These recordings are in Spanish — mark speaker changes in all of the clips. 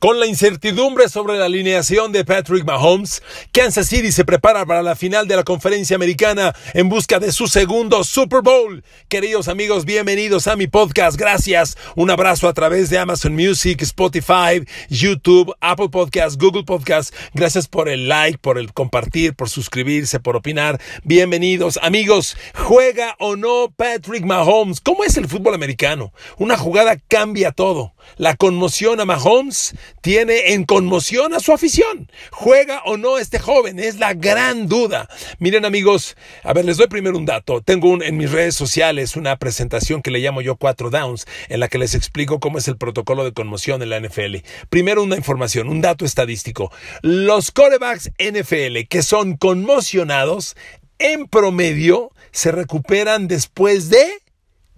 Speaker 1: Con la incertidumbre sobre la alineación de Patrick Mahomes, Kansas City se prepara para la final de la conferencia americana en busca de su segundo Super Bowl. Queridos amigos, bienvenidos a mi podcast. Gracias. Un abrazo a través de Amazon Music, Spotify, YouTube, Apple Podcasts, Google Podcasts. Gracias por el like, por el compartir, por suscribirse, por opinar. Bienvenidos. Amigos, ¿juega o no Patrick Mahomes? ¿Cómo es el fútbol americano? Una jugada cambia todo. La conmoción a Mahomes tiene en conmoción a su afición. ¿Juega o no este joven? Es la gran duda. Miren amigos, a ver, les doy primero un dato. Tengo en mis redes sociales una presentación que le llamo yo Cuatro Downs, en la que les explico cómo es el protocolo de conmoción en la NFL. Primero una información, un dato estadístico. Los corebacks NFL que son conmocionados, en promedio, se recuperan después de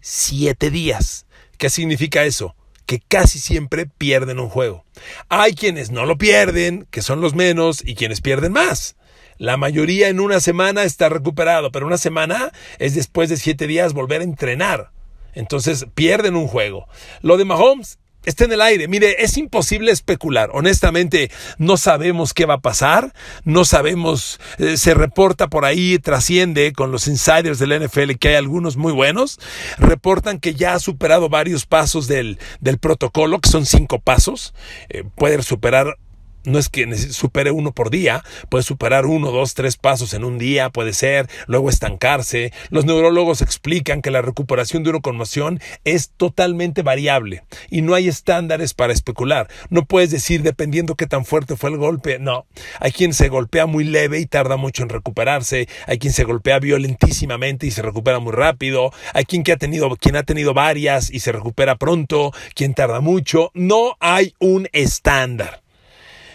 Speaker 1: siete días. ¿Qué significa eso? Que casi siempre pierden un juego. Hay quienes no lo pierden, que son los menos, y quienes pierden más. La mayoría en una semana está recuperado, pero una semana es después de siete días volver a entrenar. Entonces pierden un juego. Lo de Mahomes está en el aire. Mire, es imposible especular. Honestamente, no sabemos qué va a pasar. No sabemos, eh, se reporta por ahí, trasciende con los insiders del NFL que hay algunos muy buenos. Reportan que ya ha superado varios pasos del, del protocolo, que son cinco pasos. Eh, puede superar no es que supere uno por día, puede superar uno, dos, tres pasos en un día, puede ser, luego estancarse. Los neurólogos explican que la recuperación de una conmoción es totalmente variable y no hay estándares para especular. No puedes decir dependiendo qué tan fuerte fue el golpe, no. Hay quien se golpea muy leve y tarda mucho en recuperarse, hay quien se golpea violentísimamente y se recupera muy rápido, hay quien que ha tenido quien ha tenido varias y se recupera pronto, quien tarda mucho, no hay un estándar.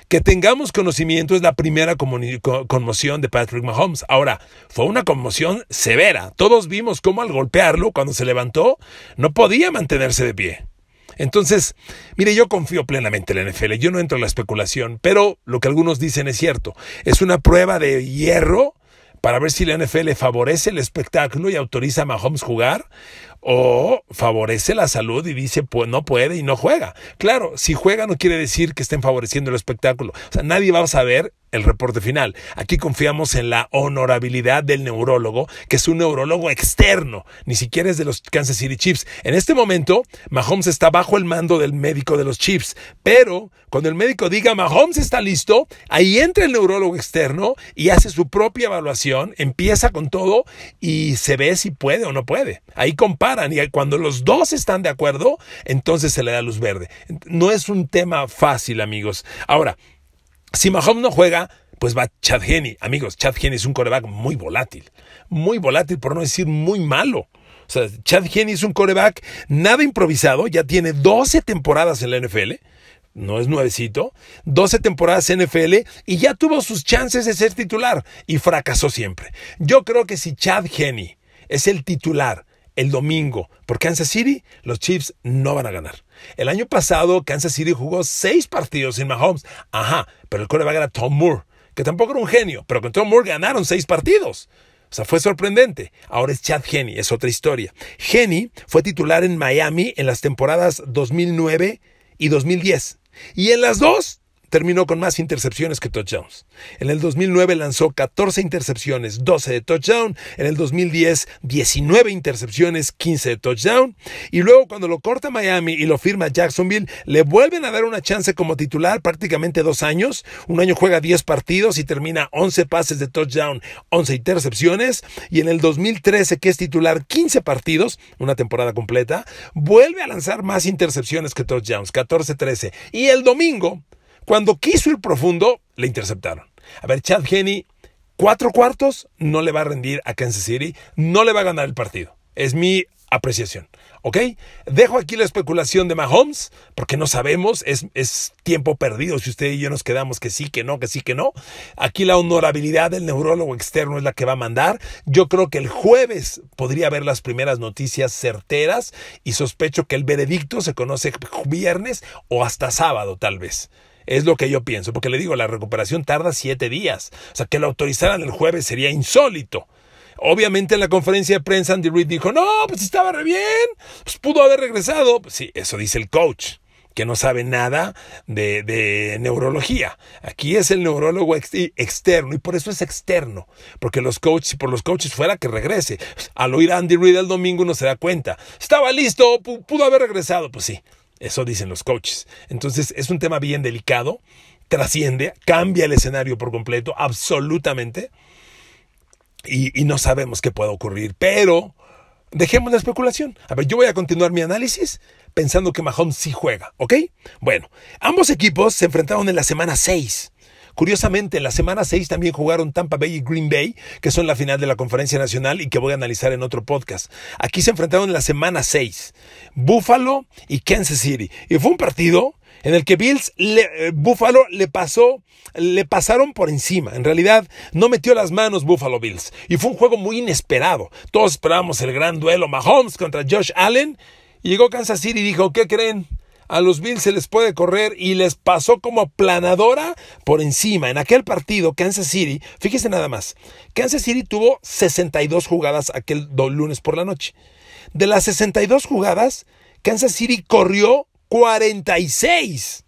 Speaker 1: Que tengamos conocimiento es la primera conmoción de Patrick Mahomes. Ahora, fue una conmoción severa. Todos vimos cómo al golpearlo, cuando se levantó, no podía mantenerse de pie. Entonces, mire, yo confío plenamente en la NFL, yo no entro en la especulación, pero lo que algunos dicen es cierto. Es una prueba de hierro para ver si la NFL favorece el espectáculo y autoriza a Mahomes jugar o favorece la salud y dice pues no puede y no juega. Claro, si juega no quiere decir que estén favoreciendo el espectáculo. O sea, nadie va a saber el reporte final. Aquí confiamos en la honorabilidad del neurólogo, que es un neurólogo externo, ni siquiera es de los Kansas City Chiefs. En este momento, Mahomes está bajo el mando del médico de los Chiefs, pero cuando el médico diga Mahomes está listo, ahí entra el neurólogo externo y hace su propia evaluación, empieza con todo y se ve si puede o no puede. Ahí comparan y cuando los dos están de acuerdo, entonces se le da luz verde. No es un tema fácil, amigos. Ahora, si Mahomes no juega, pues va Chad Henney. Amigos, Chad Henney es un coreback muy volátil. Muy volátil, por no decir muy malo. O sea, Chad Henney es un coreback nada improvisado. Ya tiene 12 temporadas en la NFL. No es nuevecito. 12 temporadas en NFL y ya tuvo sus chances de ser titular y fracasó siempre. Yo creo que si Chad Henney es el titular el domingo por Kansas City, los Chiefs no van a ganar. El año pasado Kansas City jugó seis partidos sin Mahomes. Ajá, pero el coreback era Tom Moore, que tampoco era un genio, pero con Tom Moore ganaron seis partidos. O sea, fue sorprendente. Ahora es Chad Henney, es otra historia. Henney fue titular en Miami en las temporadas 2009 y 2010. Y en las dos terminó con más intercepciones que touchdowns. En el 2009 lanzó 14 intercepciones, 12 de touchdown. En el 2010, 19 intercepciones, 15 de touchdown. Y luego cuando lo corta Miami y lo firma Jacksonville, le vuelven a dar una chance como titular prácticamente dos años. Un año juega 10 partidos y termina 11 pases de touchdown, 11 intercepciones. Y en el 2013, que es titular 15 partidos, una temporada completa, vuelve a lanzar más intercepciones que touchdowns, 14-13. Y el domingo, cuando quiso ir profundo, le interceptaron. A ver, Chad Henney, cuatro cuartos, no le va a rendir a Kansas City, no le va a ganar el partido. Es mi apreciación. ¿Ok? Dejo aquí la especulación de Mahomes, porque no sabemos, es, es, tiempo perdido si usted y yo nos quedamos que sí, que no, que sí, que no. Aquí la honorabilidad del neurólogo externo es la que va a mandar. Yo creo que el jueves podría haber las primeras noticias certeras y sospecho que el veredicto se conoce viernes o hasta sábado tal vez. Es lo que yo pienso, porque le digo, la recuperación tarda siete días. O sea, que lo autorizaran el jueves sería insólito. Obviamente en la conferencia de prensa Andy Reid dijo, no, pues estaba re bien, pues pudo haber regresado. Pues sí, eso dice el coach. que no sabe nada de, neurología. Aquí es el neurólogo externo y por eso es externo, porque los coaches, por los coaches fuera que regrese. Al oír a Andy Reid el domingo uno se da cuenta. Estaba listo, pudo haber regresado. Pues sí, eso dicen los coaches. Entonces es un tema bien delicado, trasciende, cambia el escenario por completo, absolutamente. Y, no sabemos qué puede ocurrir, pero dejemos la especulación. A ver, yo voy a continuar mi análisis pensando que Mahomes sí juega, ¿ok? Bueno, ambos equipos se enfrentaron en la semana 6. Curiosamente, en la semana 6 también jugaron Tampa Bay y Green Bay, que son la final de la Conferencia Nacional y que voy a analizar en otro podcast. Aquí se enfrentaron en la semana 6, Buffalo y Kansas City. Y fue un partido en el que Bills, eh, Buffalo le pasó, le pasaron por encima. En realidad, no metió las manos Buffalo Bills. Y fue un juego muy inesperado. Todos esperábamos el gran duelo Mahomes contra Josh Allen. Y llegó Kansas City y dijo, ¿qué creen? A los Bills se les puede correr y les pasó como planadora por encima. En aquel partido, Kansas City, fíjese nada más, Kansas City tuvo 62 jugadas aquel lunes por la noche. De las 62 jugadas, Kansas City corrió 46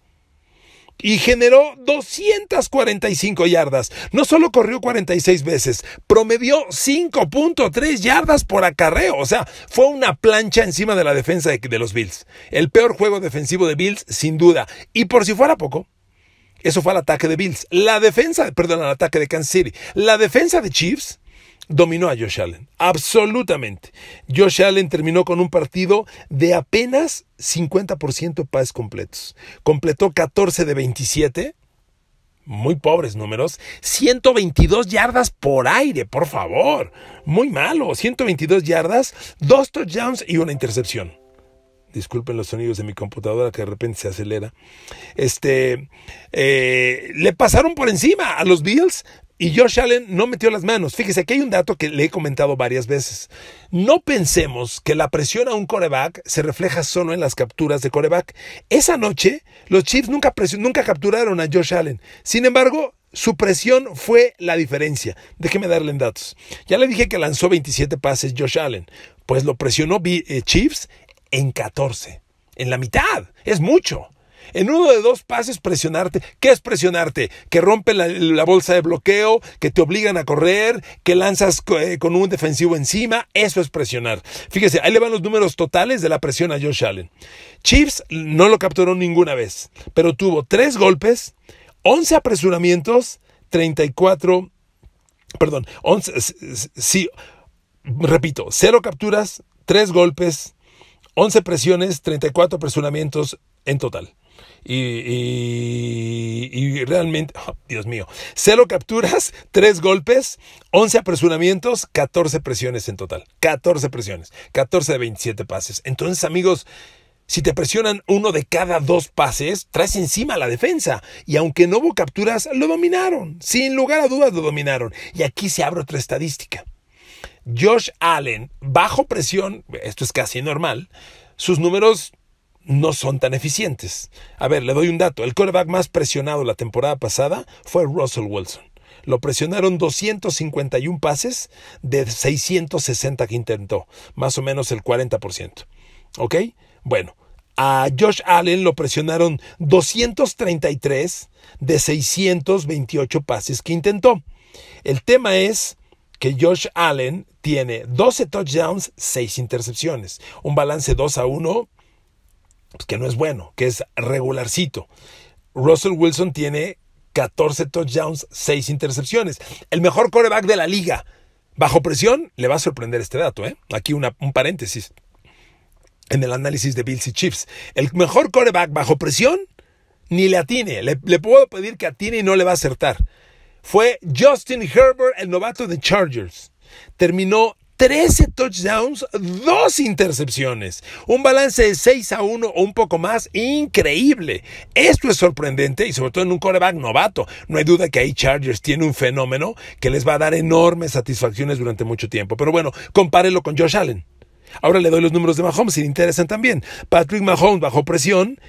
Speaker 1: y generó 245 yardas. No solo corrió 46 veces, promedió 5.3 yardas por acarreo. O sea, fue una plancha encima de la defensa de, los Bills. El peor juego defensivo de Bills, sin duda. Y por si fuera poco, eso fue el ataque de Bills. La defensa, perdón, el ataque de Kansas City. La defensa de Chiefs dominó a Josh Allen. Absolutamente. Josh Allen terminó con un partido de apenas 50% de pases completos. Completó 14 de 27. Muy pobres números. 122 yardas por aire, por favor. Muy malo. 122 yardas, dos touchdowns y una intercepción. Disculpen los sonidos de mi computadora que de repente se acelera. Este, eh, le pasaron por encima a los Bills y Josh Allen no metió las manos. Fíjese, aquí hay un dato que le he comentado varias veces. No pensemos que la presión a un coreback se refleja solo en las capturas de coreback. Esa noche, los Chiefs nunca, nunca capturaron a Josh Allen. Sin embargo, su presión fue la diferencia. Déjeme darle en datos. Ya le dije que lanzó 27 pases Josh Allen. Pues lo presionó eh, Chiefs en 14. En la mitad. Es mucho. En uno de dos pases presionarte. ¿Qué es presionarte? Que rompe la, bolsa de bloqueo, que te obligan a correr, que lanzas eh, con un defensivo encima. Eso es presionar. Fíjese, ahí le van los números totales de la presión a Josh Allen. Chiefs no lo capturó ninguna vez, pero tuvo tres golpes, 11 apresuramientos, 34, perdón, 11, sí, repito, cero capturas, tres golpes, 11 presiones, 34 apresuramientos en total y, realmente, oh, Dios mío, cero capturas, tres golpes, 11 apresuramientos, 14 presiones en total. 14 presiones, 14 de 27 pases. Entonces, amigos, si te presionan uno de cada dos pases, traes encima la defensa. Y aunque no hubo capturas, lo dominaron. Sin lugar a dudas lo dominaron. Y aquí se abre otra estadística. Josh Allen, bajo presión, esto es casi normal, sus números no son tan eficientes. A ver, le doy un dato. El quarterback más presionado la temporada pasada fue Russell Wilson. Lo presionaron 251 pases de 660 que intentó, más o menos el 40%. ¿Ok? Bueno, a Josh Allen lo presionaron 233 de 628 pases que intentó. El tema es que Josh Allen tiene 12 touchdowns, 6 intercepciones, un balance 2 a 1 pues, que no es bueno, que es regularcito. Russell Wilson tiene 14 touchdowns, 6 intercepciones. El mejor coreback de la liga. Bajo presión, le va a sorprender este dato. ¿eh? Aquí un paréntesis en el análisis de Bills y Chiefs. El mejor coreback bajo presión, ni le atine. Le puedo pedir que atine y no le va a acertar. Fue Justin Herbert, el novato de Chargers. Terminó 13 touchdowns, dos intercepciones. Un balance de 6 a 1 o un poco más. Increíble. Esto es sorprendente y sobre todo en un coreback novato. No hay duda que ahí Chargers tiene un fenómeno que les va a dar enormes satisfacciones durante mucho tiempo. Pero bueno, compárelo con Josh Allen. Ahora le doy los números de Mahomes, si le interesan también. Patrick Mahomes bajo presión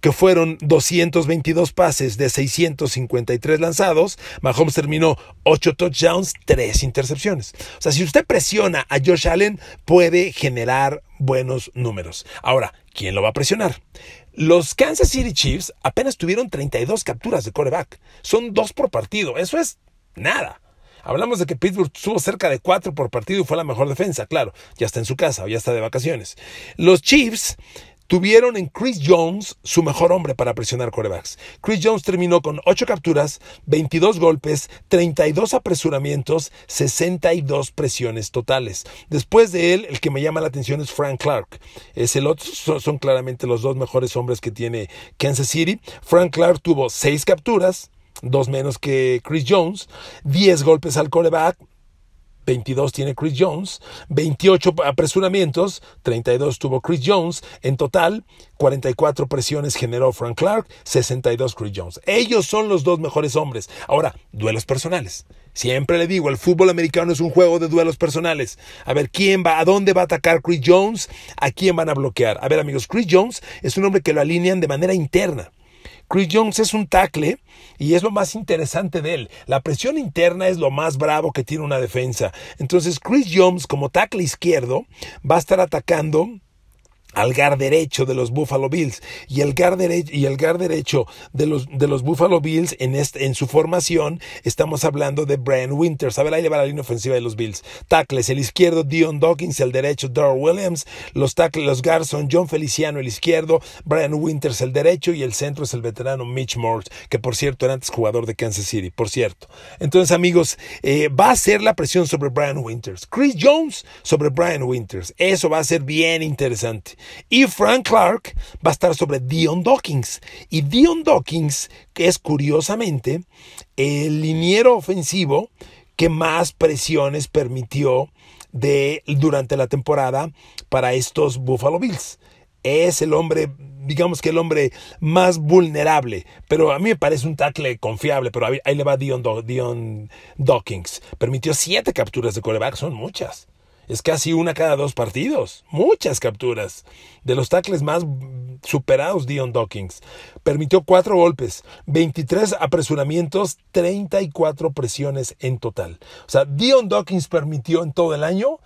Speaker 1: que fueron 222 pases de 653 lanzados, Mahomes terminó 8 touchdowns, 3 intercepciones. O sea, si usted presiona a Josh Allen, puede generar buenos números. Ahora, ¿quién lo va a presionar? Los Kansas City Chiefs apenas tuvieron 32 capturas de coreback. Son dos por partido. Eso es nada. Hablamos de que Pittsburgh tuvo cerca de cuatro por partido y fue la mejor defensa, claro, ya está en su casa o ya está de vacaciones. Los Chiefs tuvieron en Chris Jones su mejor hombre para presionar corebacks. Chris Jones terminó con 8 capturas, 22 golpes, 32 apresuramientos, 62 presiones totales. Después de él, el que me llama la atención es Frank Clark. Es el otro, son, claramente los dos mejores hombres que tiene Kansas City. Frank Clark tuvo 6 capturas, dos menos que Chris Jones, 10 golpes al coreback, 22 tiene Chris Jones, 28 apresuramientos, 32 tuvo Chris Jones, en total 44 presiones generó Frank Clark, 62 Chris Jones. Ellos son los dos mejores hombres. Ahora, duelos personales. Siempre le digo, el fútbol americano es un juego de duelos personales. A ver, ¿quién va? ¿A dónde va a atacar Chris Jones? ¿A quién van a bloquear? A ver, amigos, Chris Jones es un hombre que lo alinean de manera interna. Chris Jones es un tackle y es lo más interesante de él. La presión interna es lo más bravo que tiene una defensa. Entonces Chris Jones como tackle izquierdo va a estar atacando al gar derecho de los Buffalo Bills y el gar derecho y el gar derecho de los de los Buffalo Bills en este en su formación estamos hablando de Brian Winters. A ver ahí le va la línea ofensiva de los Bills. Tackles el izquierdo Dion Dawkins el derecho Darrell Williams. Los tackles los guards son John Feliciano el izquierdo Brian Winters el derecho y el centro es el veterano Mitch Morse que por cierto era antes jugador de Kansas City por cierto. Entonces amigos eh, va a ser la presión sobre Brian Winters. Chris Jones sobre Brian Winters. Eso va a ser bien interesante y Frank Clark va a estar sobre Dion Dawkins. Y Dion Dawkins, es curiosamente el liniero ofensivo que más presiones permitió de, durante la temporada para estos Buffalo Bills. Es el hombre, digamos que el hombre más vulnerable, pero a mí me parece un tackle confiable, pero ahí, le va Dion, Dion Dawkins. Permitió siete capturas de coreback, son muchas. Es casi una cada dos partidos. Muchas capturas. De los tackles más superados, Dion Dawkins. Permitió cuatro golpes, 23 apresuramientos, 34 presiones en total. O sea, Dion Dawkins permitió en todo el año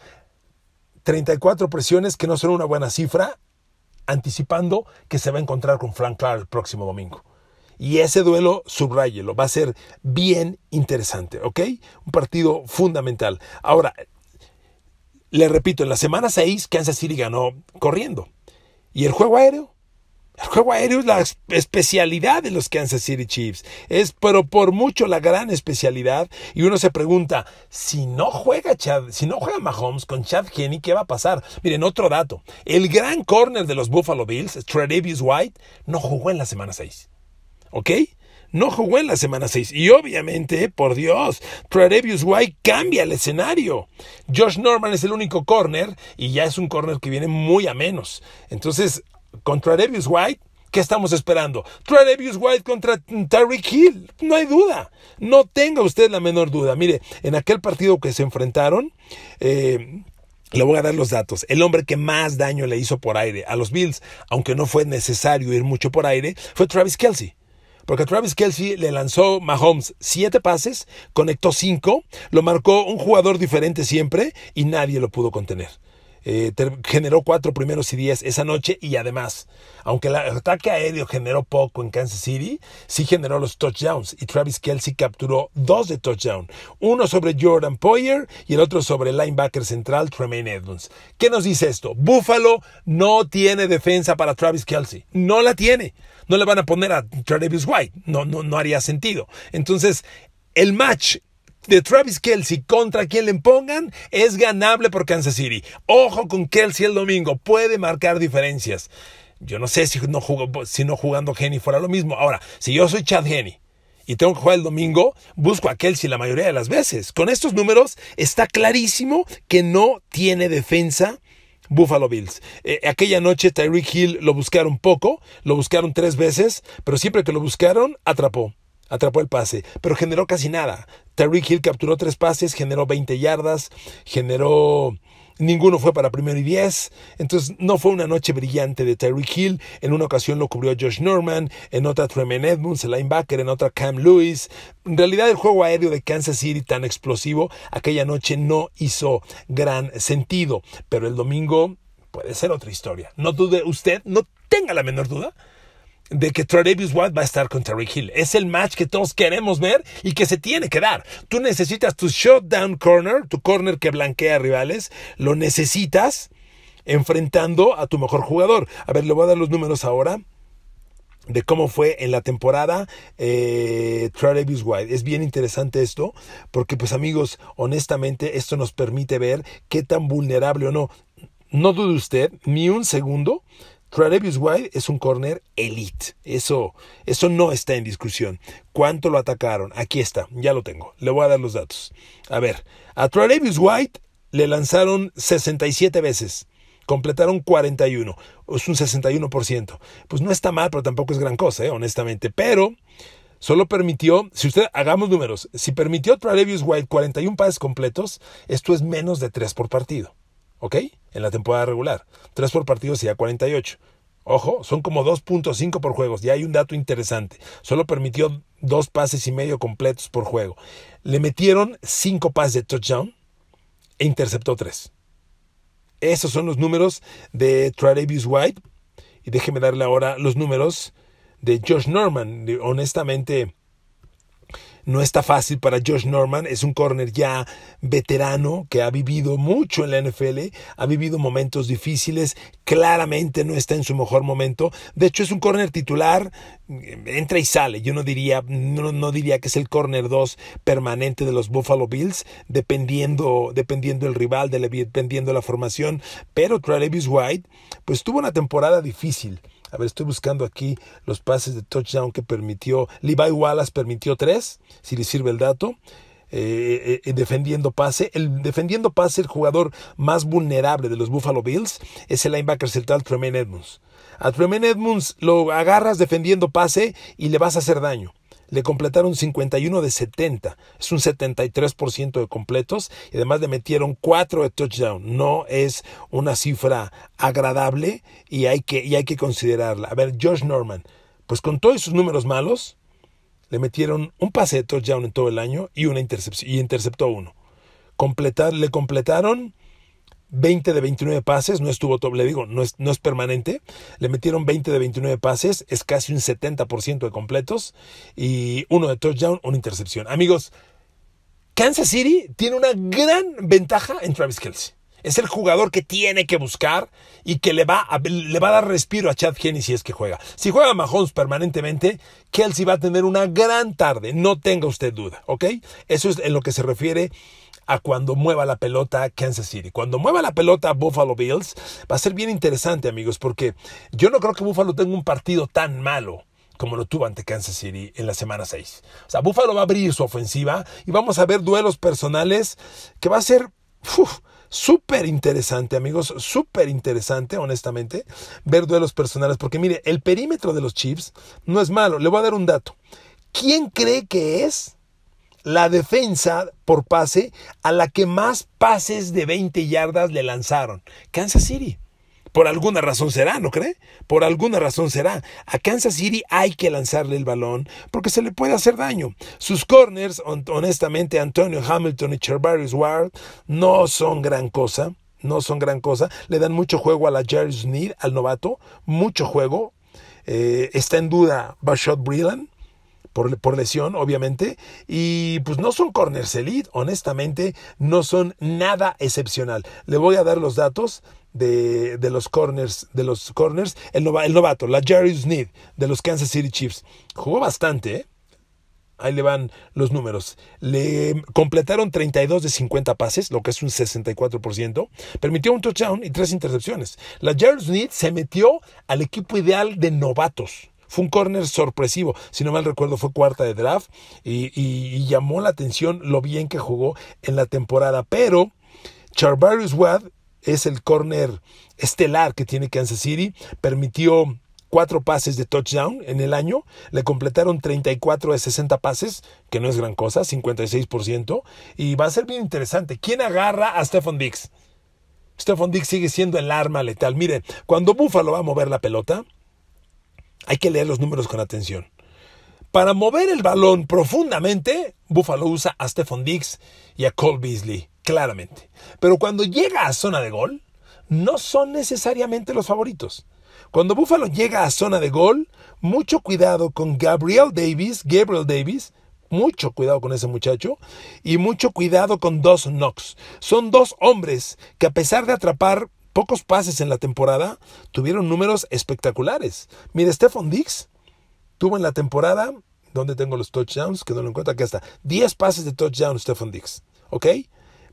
Speaker 1: 34 presiones, que no son una buena cifra, anticipando que se va a encontrar con Frank Clark el próximo domingo. Y ese duelo, subrayelo, va a ser bien interesante, ¿ok? Un partido fundamental. Ahora, le repito, en la semana 6 Kansas City ganó corriendo. ¿Y el juego aéreo? El juego aéreo es la especialidad de los Kansas City Chiefs. Es, pero por mucho, la gran especialidad. Y uno se pregunta, si no juega Chad, si no juega Mahomes con Chad Henney, ¿qué va a pasar? Miren, otro dato. El gran corner de los Buffalo Bills, Tredavious White, no jugó en la semana 6. ¿Ok? No jugó en la semana 6. Y obviamente, por Dios, Tradevius White cambia el escenario. Josh Norman es el único corner y ya es un corner que viene muy a menos. Entonces, con Tradevius White, ¿Qué estamos esperando? Tradevius White contra Tyreek Hill. No hay duda. No tenga usted la menor duda. Mire, en aquel partido que se enfrentaron, eh, le voy a dar los datos. El hombre que más daño le hizo por aire a los Bills, aunque no fue necesario ir mucho por aire, fue Travis Kelsey. Porque Travis Kelsey le lanzó Mahomes siete pases, conectó cinco, lo marcó un jugador diferente siempre y nadie lo pudo contener. Eh, generó cuatro primeros y diez esa noche y además, aunque el ataque aéreo generó poco en Kansas City, sí generó los touchdowns y Travis Kelsey capturó dos de touchdown, uno sobre Jordan Poyer y el otro sobre el linebacker central Tremaine Edmonds. ¿Qué nos dice esto? Buffalo no tiene defensa para Travis Kelsey, no la tiene. No le van a poner a Travis White, no, no, no haría sentido. Entonces, el match de Travis Kelsey contra quien le pongan es ganable por Kansas City. Ojo con Kelsey el domingo, puede marcar diferencias. Yo no sé si no, si no jugando Henny fuera lo mismo. Ahora, si yo soy Chad Henny y tengo que jugar el domingo, busco a Kelsey la mayoría de las veces. Con estos números está clarísimo que no tiene defensa Buffalo Bills. Eh, aquella noche Tyreek Hill lo buscaron poco, lo buscaron tres veces, pero siempre que lo buscaron, atrapó. Atrapó el pase, pero generó casi nada. Tyreek Hill capturó tres pases, generó 20 yardas, generó Ninguno fue para primero y diez. Entonces no fue una noche brillante de Tyreek Hill. En una ocasión lo cubrió Josh Norman, en otra Tremaine Edmonds, el linebacker, en otra Cam Lewis. En realidad el juego aéreo de Kansas City tan explosivo aquella noche no hizo gran sentido. Pero el domingo puede ser otra historia. No dude usted, no tenga la menor duda de que Travis White va a estar contra Rick Hill. Es el match que todos queremos ver y que se tiene que dar. Tú necesitas tu shutdown corner, tu corner que blanquea rivales, lo necesitas enfrentando a tu mejor jugador. A ver, le voy a dar los números ahora de cómo fue en la temporada eh, Travis White. Es bien interesante esto, porque pues amigos, honestamente esto nos permite ver qué tan vulnerable o no. No dude usted ni un segundo Travis White es un corner elite. Eso, eso no está en discusión. ¿Cuánto lo atacaron? Aquí está, ya lo tengo. Le voy a dar los datos. A ver, a Travis White le lanzaron 67 veces. Completaron 41. Es un 61%. Pues no está mal, pero tampoco es gran cosa, ¿eh? honestamente. Pero solo permitió, si usted hagamos números, si permitió Travis White 41 pases completos, esto es menos de 3 por partido. ¿Ok? En la temporada regular. 3 por partido sería 48. Ojo, son como 2.5 por juegos. Y hay un dato interesante. Solo permitió dos pases y medio completos por juego. Le metieron 5 pases de touchdown e interceptó 3. Esos son los números de Travis White. Y déjeme darle ahora los números de Josh Norman. Honestamente, no está fácil para Josh Norman, es un corner ya veterano que ha vivido mucho en la NFL, ha vivido momentos difíciles, claramente no está en su mejor momento. De hecho, es un corner titular, entra y sale. Yo no diría, no, diría que es el corner 2 permanente de los Buffalo Bills, dependiendo, dependiendo el rival, dependiendo la formación. Pero Travis White, pues tuvo una temporada difícil. A ver, estoy buscando aquí los pases de touchdown que permitió. Levi Wallace permitió tres, si le sirve el dato. Eh, eh, defendiendo pase. El defendiendo pase, el jugador más vulnerable de los Buffalo Bills es el linebacker central Tremaine Edmonds. A Tremaine Edmonds lo agarras defendiendo pase y le vas a hacer daño le completaron 51 de 70, es un 73% de completos y además le metieron 4 de touchdown. No es una cifra agradable y hay que, y hay que considerarla. A ver, Josh Norman, pues con todos sus números malos, le metieron un pase de touchdown en todo el año y una intercepción y interceptó uno. Completar, le completaron 20 de 29 pases, no estuvo, le digo, no es, no es permanente, le metieron 20 de 29 pases, es casi un 70% de completos y uno de touchdown, una intercepción. Amigos, Kansas City tiene una gran ventaja en Travis Kelsey. Es el jugador que tiene que buscar y que le va a, le va a dar respiro a Chad Henney si es que juega. Si juega Mahomes permanentemente, Kelsey va a tener una gran tarde, no tenga usted duda, ¿ok? Eso es en lo que se refiere a cuando mueva la pelota Kansas City. Cuando mueva la pelota Buffalo Bills, va a ser bien interesante, amigos, porque yo no creo que Buffalo tenga un partido tan malo como lo tuvo ante Kansas City en la semana 6. O sea, Buffalo va a abrir su ofensiva y vamos a ver duelos personales que va a ser súper interesante, amigos, súper interesante, honestamente, ver duelos personales, porque mire, el perímetro de los Chiefs no es malo. Le voy a dar un dato. ¿Quién cree que es la defensa por pase a la que más pases de 20 yardas le lanzaron. Kansas City. Por alguna razón será, ¿no cree? Por alguna razón será. A Kansas City hay que lanzarle el balón porque se le puede hacer daño. Sus corners, honestamente, Antonio Hamilton y Charvarius Ward no son gran cosa. No son gran cosa. Le dan mucho juego a la Jerry Sneed, al novato. Mucho juego. Eh, está en duda Bashot Breland por, lesión, obviamente, y pues no son corners elite, honestamente, no son nada excepcional. Le voy a dar los datos de, los corners, de los corners, el, novato, la Jerry Sneed, de los Kansas City Chiefs. Jugó bastante, ¿eh? Ahí le van los números. Le completaron 32 de 50 pases, lo que es un 64%. Permitió un touchdown y tres intercepciones. La Jerry Sneed se metió al equipo ideal de novatos. Fue un corner sorpresivo, si no mal recuerdo fue cuarta de draft y, llamó la atención lo bien que jugó en la temporada. Pero Charvarius Wad es el corner estelar que tiene Kansas City, permitió cuatro pases de touchdown en el año, le completaron 34 de 60 pases, que no es gran cosa, 56%, y va a ser bien interesante. ¿Quién agarra a Stephon Dix? Stephon Dix sigue siendo el arma letal. Miren, cuando Buffalo va a mover la pelota, hay que leer los números con atención. Para mover el balón profundamente, Buffalo usa a Stephon Diggs y a Cole Beasley, claramente. Pero cuando llega a zona de gol, no son necesariamente los favoritos. Cuando Buffalo llega a zona de gol, mucho cuidado con Gabriel Davis, Gabriel Davis, mucho cuidado con ese muchacho y mucho cuidado con Dawson Knox. Son dos hombres que a pesar de atrapar pocos pases en la temporada, tuvieron números espectaculares. Mire, Stephon Dix tuvo en la temporada, donde tengo los touchdowns? Que no lo encuentro, aquí está. 10 pases de touchdown Stephon Dix, ¿ok?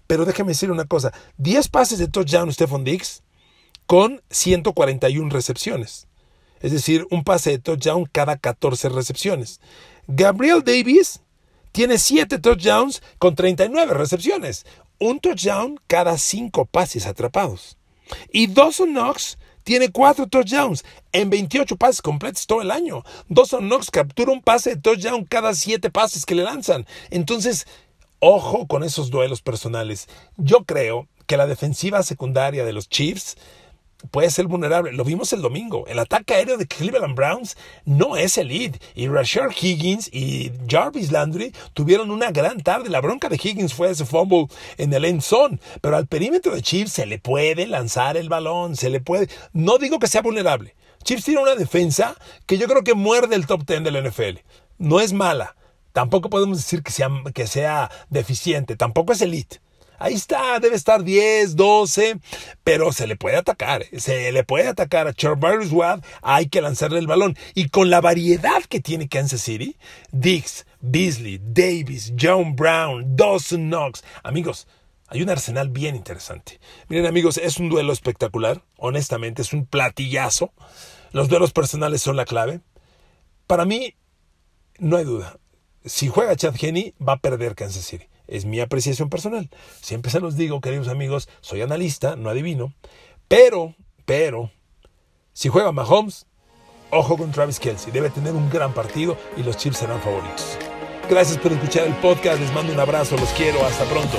Speaker 1: Pero déjeme decir una cosa, 10 pases de touchdown Stephon Dix con 141 recepciones. Es decir, un pase de touchdown cada 14 recepciones. Gabriel Davis tiene 7 touchdowns con 39 recepciones. Un touchdown cada 5 pases atrapados. Y Dawson Knox tiene 4 touchdowns en 28 pases completos todo el año. Dawson Knox captura un pase de touchdown cada 7 pases que le lanzan. Entonces, ojo con esos duelos personales. Yo creo que la defensiva secundaria de los Chiefs puede ser vulnerable. Lo vimos el domingo. El ataque aéreo de Cleveland Browns no es el lead. Y Rashard Higgins y Jarvis Landry tuvieron una gran tarde. La bronca de Higgins fue ese fumble en el end zone. Pero al perímetro de Chiefs se le puede lanzar el balón. Se le puede. No digo que sea vulnerable. Chiefs tiene una defensa que yo creo que muerde el top 10 del NFL. No es mala. Tampoco podemos decir que sea, que sea deficiente. Tampoco es elite. Ahí está, debe estar 10, 12, pero se le puede atacar, se le puede atacar a Charvarius Wad, hay que lanzarle el balón. Y con la variedad que tiene Kansas City, Dix, Beasley, Davis, John Brown, Dawson Knox, amigos, hay un arsenal bien interesante. Miren amigos, es un duelo espectacular, honestamente, es un platillazo. Los duelos personales son la clave. Para mí, no hay duda. Si juega Chad Henney, va a perder Kansas City es mi apreciación personal. Siempre se los digo, queridos amigos, soy analista, no adivino. Pero, pero, si juega Mahomes, ojo con Travis Kelsey. Debe tener un gran partido y los Chiefs serán favoritos. Gracias por escuchar el podcast. Les mando un abrazo. Los quiero. Hasta pronto.